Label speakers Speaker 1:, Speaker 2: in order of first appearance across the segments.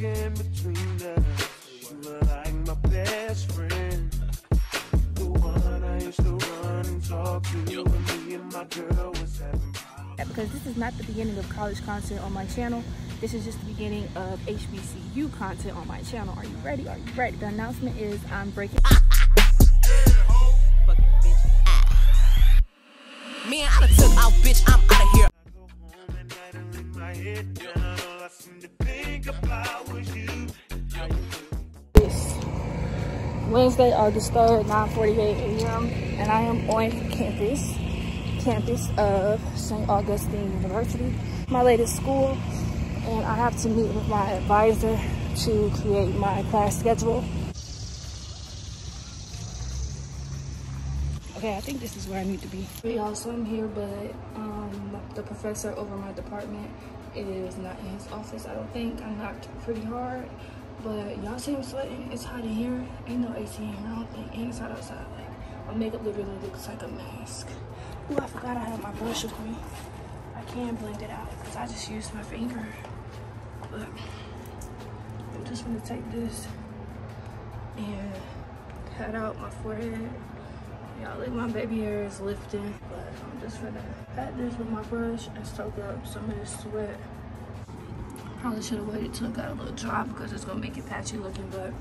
Speaker 1: in between us. You were like my best friend. The one I used to run and talk to when me and my girl was having problems.
Speaker 2: because this is not the beginning of college content on my channel. This is just the beginning of HBCU content on my channel. Are you ready? Are you ready? The announcement is I'm breaking.
Speaker 3: Man, I done took out, bitch. I'm out
Speaker 2: Wednesday, August 3rd, 9:48 a.m. and I am on campus, campus of St. Augustine University, my latest school, and I have to meet with my advisor to create my class schedule. Okay, I think this is where I need to be. Y'all, so I'm here, but um, the professor over my department is not in his office. I don't think. I knocked pretty hard, but y'all see I'm sweating. It's hot in here. Ain't no AC in here. I don't think. And it's hot outside. Like my makeup literally looks like a mask. Ooh, I forgot I had my brush with me. I can blend it out because I just used my finger. But I'm just gonna take this and pat out my forehead. Y'all, like my baby hair is lifting, but I'm just gonna pat this with my brush and soak up some of this sweat. Probably should have waited till it got a little dry because it's gonna make it patchy looking, but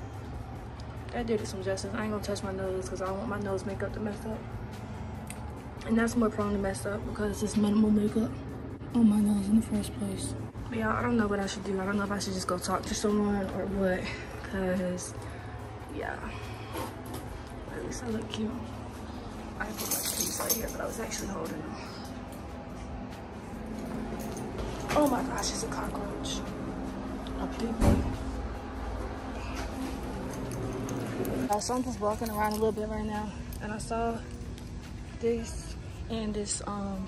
Speaker 2: that did it some justice. I ain't gonna touch my nose because I don't want my nose makeup to mess up. And that's more prone to mess up because it's minimal makeup on my nose in the first place. But y'all, I don't know what I should do. I don't know if I should just go talk to someone or what, because, yeah. At least I look cute. I put my keys right here, but I was actually holding them. Oh my gosh, it's a cockroach. A big one. So I'm just walking around a little bit right now, and I saw this in this um,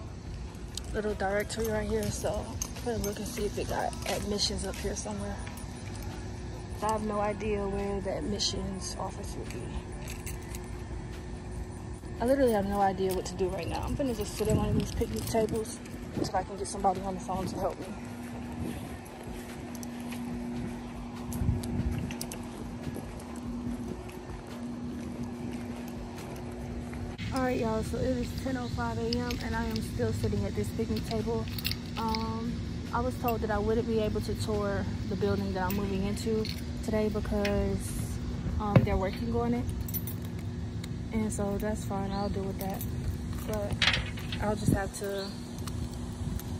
Speaker 2: little directory right here. So I'm gonna look and see if it got admissions up here somewhere. I have no idea where the admissions office would be. I literally have no idea what to do right now. I'm gonna just sit at one of these picnic tables until I can get somebody on the phone to help me. All right, y'all. So it is 10:05 a.m. and I am still sitting at this picnic table. Um, I was told that I wouldn't be able to tour the building that I'm moving into today because um, they're working on it, and so that's fine. I'll deal with that. But I'll just have to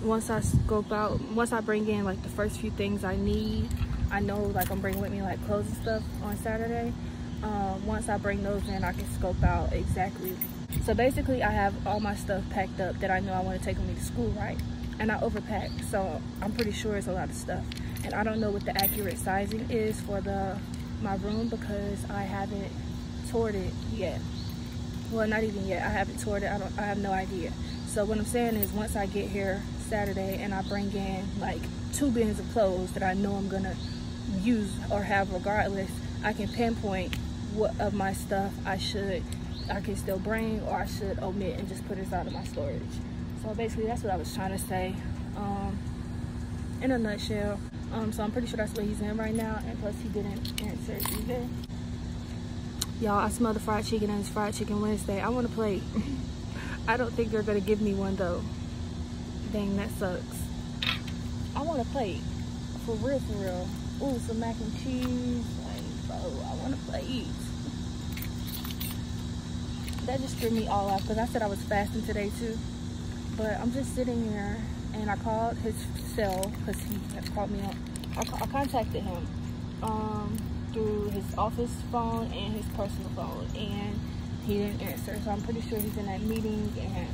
Speaker 2: once I scope out, once I bring in like the first few things I need. I know like I'm bringing with me like clothes and stuff on Saturday. Um, once I bring those in, I can scope out exactly. So basically, I have all my stuff packed up that I know I want to take with me to school, right? And I overpack, so I'm pretty sure it's a lot of stuff. And I don't know what the accurate sizing is for the my room because I haven't toured it yet. Well, not even yet. I haven't toured it. I don't. I have no idea. So what I'm saying is, once I get here Saturday and I bring in like two bins of clothes that I know I'm gonna use or have regardless, I can pinpoint what of my stuff I should, I can still bring or I should omit and just put inside of my storage. So basically, that's what I was trying to say. Um, in a nutshell. Um, so I'm pretty sure that's what he's in right now. And plus, he didn't answer either. Y'all, I smell the fried chicken and it's fried chicken Wednesday. I want a plate. I don't think they're gonna give me one though. Dang, that sucks. I want a plate. For real, for real. Ooh, some mac and cheese. Like, bro, I want a plate. That just threw me all off because I said I was fasting today too. But I'm just sitting here and I called his cell because he called me up. I, I contacted him um, through his office phone and his personal phone and he didn't answer. So I'm pretty sure he's in that meeting and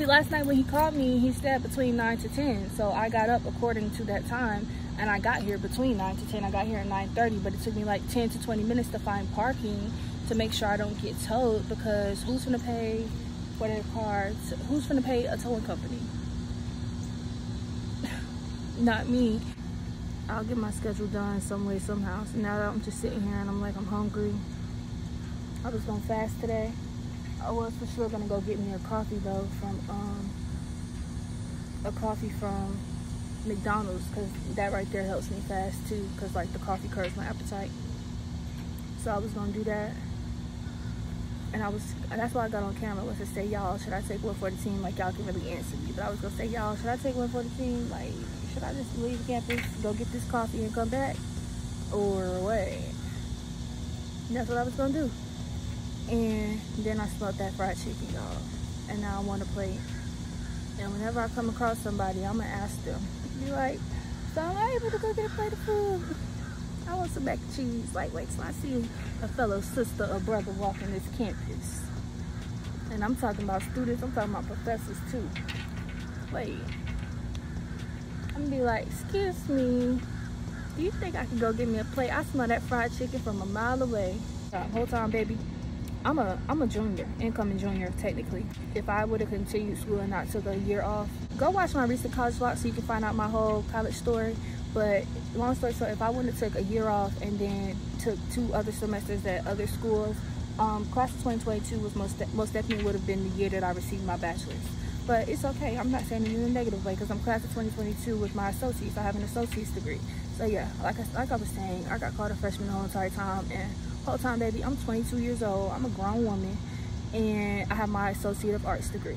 Speaker 2: See, last night when he called me, he said between 9 to 10. So I got up according to that time, and I got here between 9 to 10. I got here at 9.30, but it took me like 10 to 20 minutes to find parking to make sure I don't get towed because who's going to pay for their car? Who's going to pay a towing company? Not me. I'll get my schedule done some way, somehow. So now that I'm just sitting here and I'm like, I'm hungry. I was going to fast today. I was for sure gonna go get me a coffee though from um a coffee from McDonald's because that right there helps me fast too because like the coffee curbs my appetite. So I was gonna do that. And I was, that's why I got on camera was to say, y'all, should I take one for the team? Like y'all can really answer me. But I was gonna say, y'all, should I take one for the team? Like, should I just leave campus, go get this coffee and come back? Or what? That's what I was gonna do. And then I smelled that fried chicken, y'all. And now I want to plate. And whenever I come across somebody, I'm gonna ask them, be like, so I'm able to go get a plate of food? I want some mac and cheese. Like, wait till I see a fellow sister or brother walking this campus. And I'm talking about students, I'm talking about professors too. Wait. I'm gonna be like, excuse me, do you think I can go get me a plate? I smell that fried chicken from a mile away. Hold on, baby. I'm a I'm a junior, incoming junior technically. If I would have continued school and not took a year off, go watch my recent college vlog so you can find out my whole college story. But long story short, if I wouldn't have took a year off and then took two other semesters at other schools, um, class of 2022 was most de most definitely would have been the year that I received my bachelor's. But it's okay. I'm not saying it in a negative way because I'm class of 2022 with my associates. I have an associate's degree. So yeah, like I, like I was saying, I got called a freshman the whole entire time and whole time, baby, I'm 22 years old. I'm a grown woman and I have my Associate of Arts degree.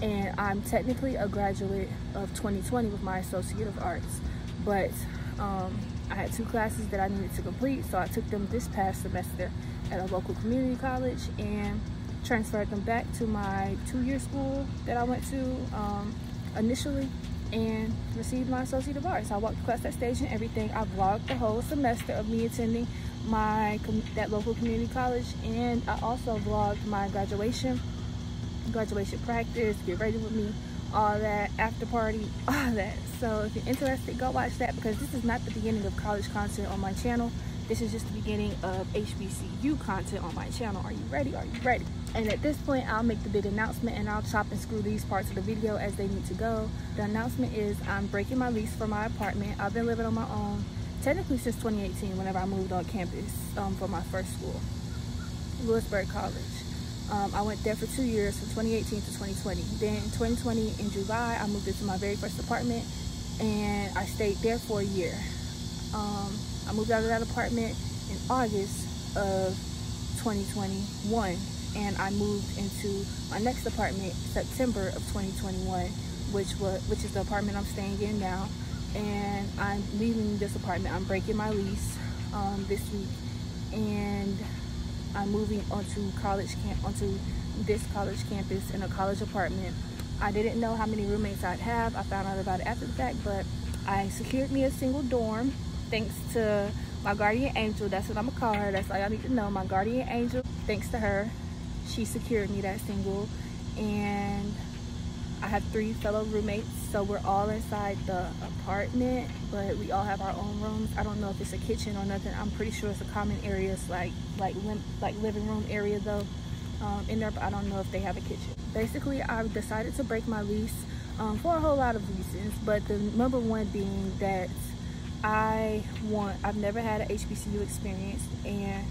Speaker 2: And I'm technically a graduate of 2020 with my Associate of Arts. But um, I had two classes that I needed to complete, so I took them this past semester at a local community college and transferred them back to my two-year school that I went to um, initially and received my Associate of Arts. I walked across that stage and everything. I vlogged the whole semester of me attending my that local community college and I also vlogged my graduation graduation practice get ready with me all that after party all that. So if you're interested go watch that because this is not the beginning of college content on my channel. This is just the beginning of HBCU content on my channel. Are you ready? Are you ready? And at this point I'll make the big announcement and I'll chop and screw these parts of the video as they need to go. The announcement is I'm breaking my lease for my apartment. I've been living on my own technically since 2018 whenever I moved on campus um, for my first school, Louisburg College. Um, I went there for two years from 2018 to 2020. Then in 2020 in July, I moved into my very first apartment and I stayed there for a year. Um, I moved out of that apartment in August of 2021 and I moved into my next apartment September of 2021 which was which is the apartment I'm staying in now and I'm leaving this apartment. I'm breaking my lease um, this week and I'm moving onto college camp onto this college campus in a college apartment. I didn't know how many roommates I'd have. I found out about it after the fact, but I secured me a single dorm thanks to my guardian angel. That's what I'm gonna call her. That's all y'all need to know. My guardian angel, thanks to her, she secured me that single and I have three fellow roommates, so we're all inside the apartment, but we all have our own rooms. I don't know if it's a kitchen or nothing. I'm pretty sure it's a common area. It's like like like living room area though um, in there, but I don't know if they have a kitchen. Basically, I decided to break my lease um, for a whole lot of reasons, but the number one being that I want, I've never had an HBCU experience and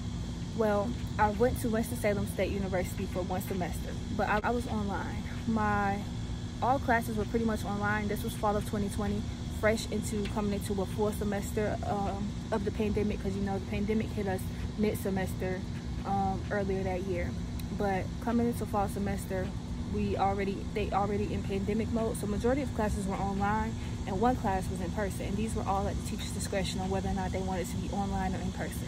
Speaker 2: well, I went to Winston-Salem State University for one semester, but I, I was online. My all classes were pretty much online. This was fall of 2020, fresh into coming into a full semester um, of the pandemic because you know the pandemic hit us mid-semester um, earlier that year. But coming into fall semester, we already they already in pandemic mode, so majority of classes were online and one class was in person. And these were all at the teacher's discretion on whether or not they wanted to be online or in person.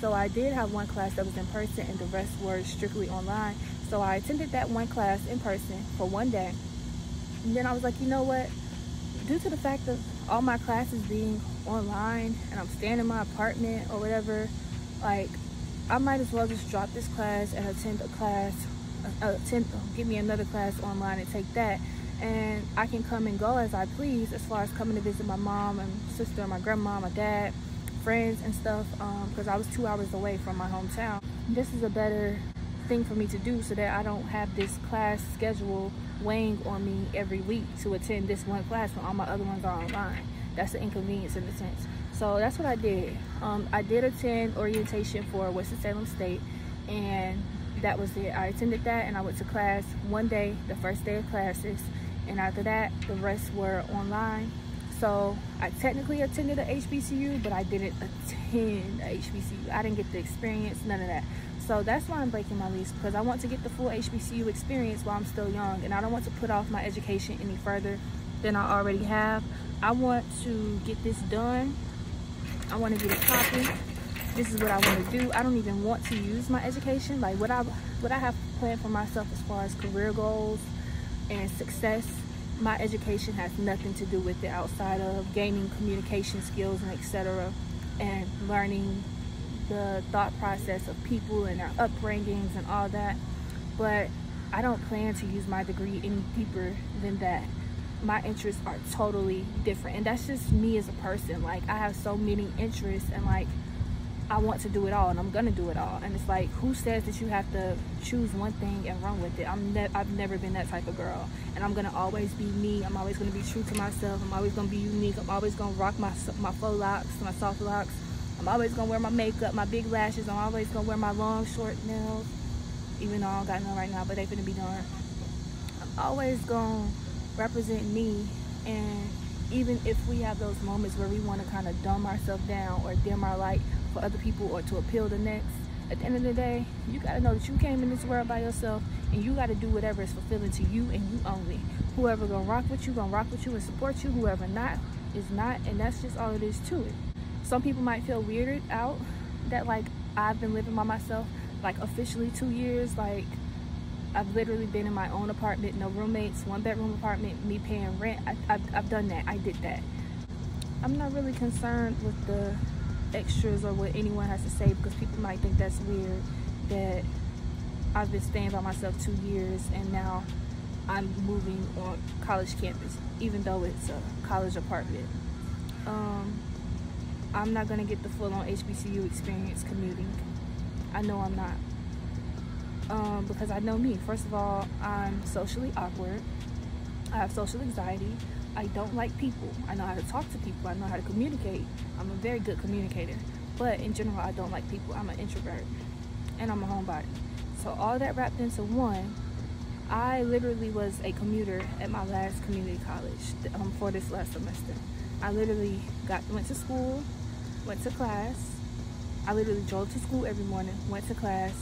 Speaker 2: So I did have one class that was in person and the rest were strictly online. So I attended that one class in person for one day and then I was like, you know what? Due to the fact of all my classes being online and I'm staying in my apartment or whatever, like I might as well just drop this class and attend a class, uh, attend, give me another class online and take that. And I can come and go as I please as far as coming to visit my mom and sister, my grandma, my dad, friends and stuff because um, I was two hours away from my hometown. This is a better thing for me to do so that I don't have this class schedule weighing on me every week to attend this one class when all my other ones are online. That's an inconvenience in a sense. So that's what I did. Um, I did attend orientation for Winston-Salem State and that was it. I attended that and I went to class one day, the first day of classes. And after that, the rest were online. So I technically attended a HBCU, but I didn't attend a HBCU. I didn't get the experience, none of that. So that's why I'm breaking my lease because I want to get the full HBCU experience while I'm still young and I don't want to put off my education any further than I already have. I want to get this done. I want to get a copy. This is what I want to do. I don't even want to use my education. Like what I what I have planned for myself as far as career goals and success, my education has nothing to do with it outside of gaining communication skills and etc. and learning the thought process of people and their upbringings and all that. But I don't plan to use my degree any deeper than that. My interests are totally different and that's just me as a person. Like i have so many interests and like i want to do it all and i'm gonna do it all. And it's like who says that you have to choose one thing and run with it? I'm ne- i've never been that type of girl. And i'm gonna always be me. I'm always gonna be true to myself. I'm always gonna be unique. I'm always gonna rock my my faux locks my soft locks i'm always gonna wear my makeup my big lashes i'm always gonna wear my long short nails even though i don't got none right now but they gonna be done. I'm always gonna represent me and even if we have those moments where we want to kind of dumb ourselves down or dim our light for other people or to appeal to next at the end of the day you got to know that you came in this world by yourself and you got to do whatever is fulfilling to you and you only. Whoever gonna rock with you gonna rock with you and support you. Whoever not is not and that's just all it is to it some people might feel weirded out that like i've been living by myself like officially two years like I've literally been in my own apartment, no roommates, one bedroom apartment, me paying rent. I, have I've done that. I did that. I'm not really concerned with the extras or what anyone has to say because people might think that's weird that I've been staying by myself two years and now I'm moving on college campus, even though it's a college apartment. Um, I'm not gonna get the full on HBCU experience commuting. I know I'm not um, because I know me. First of all, I'm socially awkward. I have social anxiety. I don't like people. I know how to talk to people. I know how to communicate. I'm a very good communicator. But in general, I don't like people. I'm an introvert and I'm a homebody. So all that wrapped into one, I literally was a commuter at my last community college um, for this last semester. I literally got went to school, went to class. I literally drove to school every morning, went to class,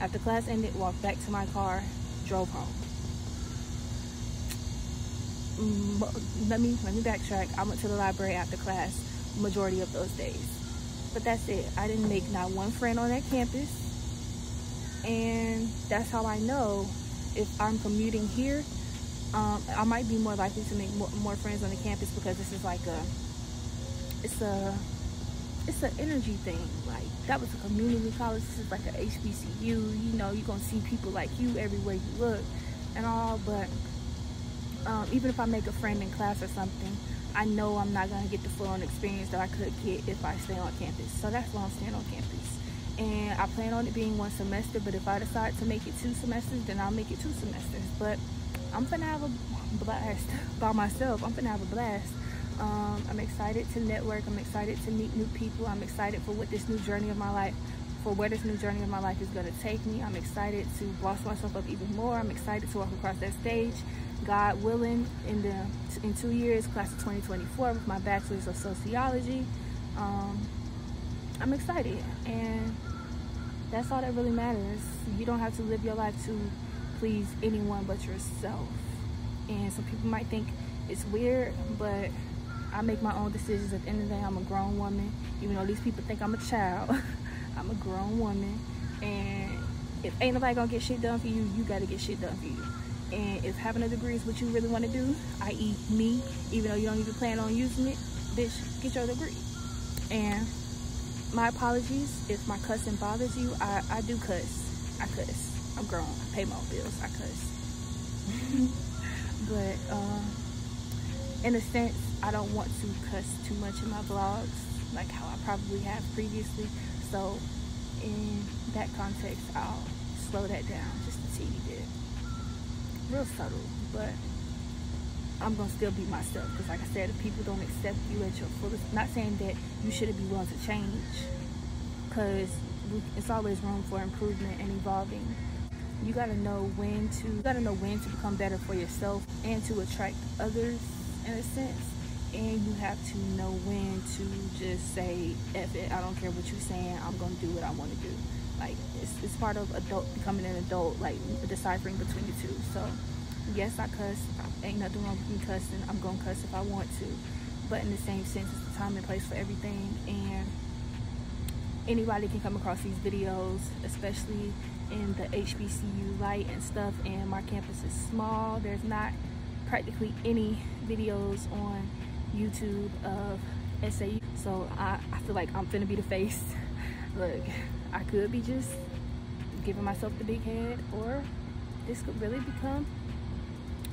Speaker 2: after class ended, walked back to my car, drove home. Mm, let me let me backtrack. I went to the library after class majority of those days. But that's it. I didn't make not one friend on that campus. And that's how I know if I'm commuting here, um, I might be more likely to make more, more friends on the campus because this is like a, it's a it's an energy thing. Like that was a community college. This is like a HBCU. You know, you're gonna see people like you everywhere you look and all. But um, even if I make a friend in class or something, I know I'm not gonna get the full-on experience that I could get if I stay on campus. So that's why I'm staying on campus. And I plan on it being one semester. But if I decide to make it two semesters, then I'll make it two semesters. But I'm gonna have a blast by myself. I'm gonna have a blast. Um, I'm excited to network. I'm excited to meet new people. I'm excited for what this new journey of my life, for where this new journey of my life is going to take me. I'm excited to boss myself up even more. I'm excited to walk across that stage, God willing, in the in two years, class of 2024, with my bachelor's of sociology. Um, I'm excited, and that's all that really matters. You don't have to live your life to please anyone but yourself. And some people might think it's weird, but I make my own decisions. At the end of the day, I'm a grown woman. Even though these people think I'm a child, I'm a grown woman. And if ain't nobody gonna get shit done for you, you gotta get shit done for you. And if having a degree is what you really want to do, i.e., me, even though you don't even plan on using it, bitch, get your degree. And my apologies if my cussing bothers you. I, I do cuss. I cuss. I'm grown. I pay my own bills. I cuss. but uh, in a sense, I don't want to cuss too much in my vlogs, like how I probably have previously. So in that context, I'll slow that down just a teeny bit. Real subtle, but I'm gonna still be myself because like I said, if people don't accept you at your fullest, not saying that you shouldn't be willing to change because it's always room for improvement and evolving. You gotta know when to, you gotta know when to become better for yourself and to attract others in a sense and you have to know when to just say F it, I don't care what you're saying, I'm gonna do what I wanna do. Like it's, it's part of adult becoming an adult, like deciphering between the two. So yes, I cuss. Ain't nothing wrong with me cussing. I'm gonna cuss if I want to. But in the same sense, it's the time and place for everything. And anybody can come across these videos, especially in the HBCU light and stuff. And my campus is small. There's not practically any videos on YouTube of SAU. So I, I feel like I'm finna be the face. Look, I could be just giving myself the big head or this could really become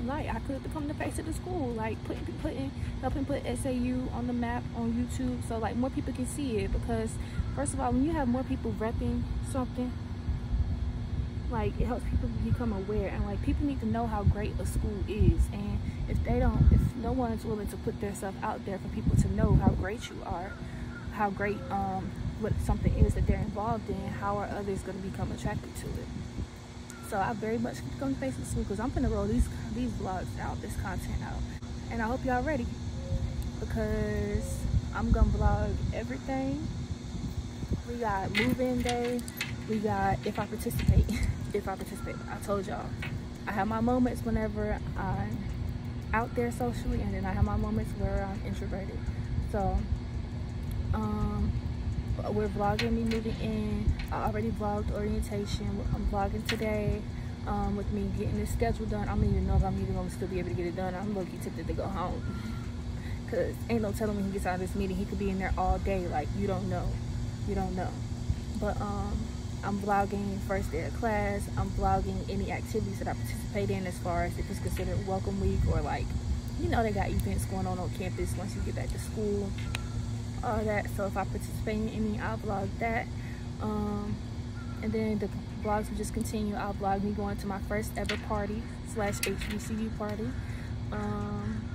Speaker 2: like I could become the face of the school, like putting putting helping put SAU on the map on YouTube so like more people can see it because first of all when you have more people repping something like it helps people become aware and like people need to know how great a school is and if they don't if no one is willing to put their stuff out there for people to know how great you are how great um what something is that they're involved in how are others going to become attracted to it so I very much come to Facebook School because I'm gonna roll these these vlogs out, this content out. And I hope y'all ready because I'm gonna vlog everything. We got move-in day. We got if I participate. if I participate. I told y'all. I have my moments whenever I'm out there socially and then I have my moments where I'm introverted. So um we're vlogging me moving in. I already vlogged orientation. I'm vlogging today um, with me getting this schedule done. I don't even know if I'm even gonna still be able to get it done. I'm lucky tempted to go home. Cause ain't no telling when he gets out of this meeting, he could be in there all day. Like you don't know, you don't know. But um, I'm vlogging first day of class. I'm vlogging any activities that I participate in as far as if it's considered welcome week or like, you know, they got events going on on campus once you get back to school all that. So if i participate in any i'll vlog that. Um, and then the vlogs will just continue. I'll vlog me going to my first ever party slash hbcu party. Um,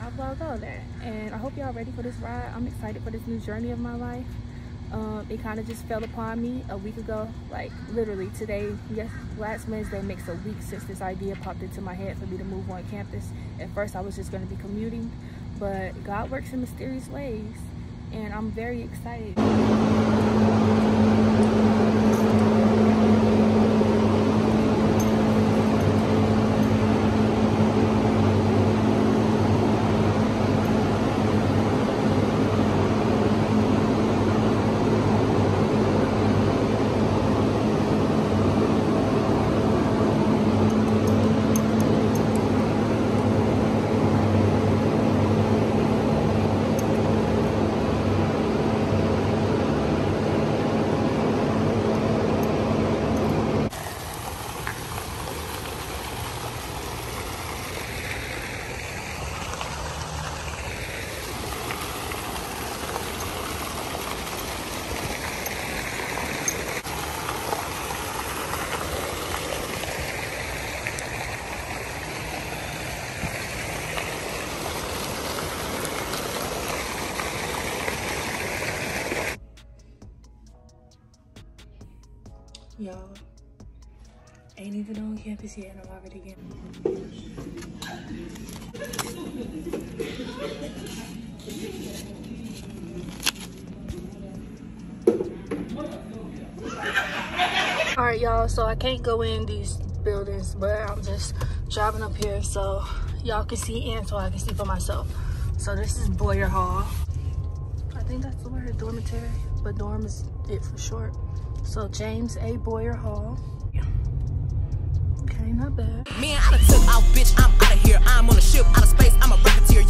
Speaker 2: i'll vlog all that. And i hope y'all ready for this ride. I'm excited for this new journey of my life um, it kind of just fell upon me a week ago like literally today yes last wednesday makes a week since this idea popped into my head for me to move on campus at first i was just going to be commuting but god works in mysterious ways and I'm very excited. Y'all ain't even on campus yet and I'm already getting all right y'all so i can't go in these buildings but i'm just driving up here so y'all can see and so i can see for myself so this is boyer hall i think that's the word dormitory but dorm is it for short so James A. Boyer Hall not bad.
Speaker 3: Man, I
Speaker 1: done took out, bitch. I'm out of here. I'm on a ship out of space. I'm a rocketeer.